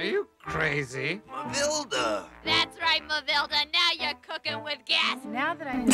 Are you crazy? Mavilda. That's right, Mavilda. Now you're cooking with gas. Now that I